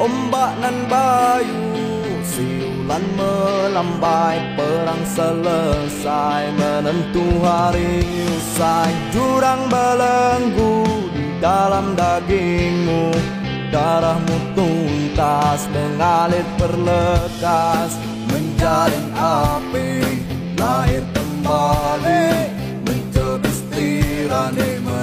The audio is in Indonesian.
ombak nan bayu Siulan melambai Perang selesai Menentu hari usai Jurang belenggu Di dalam dagingmu Darahmu tuntas Mengalir perlekas Menjalin api Lahir kembali mencetus tirani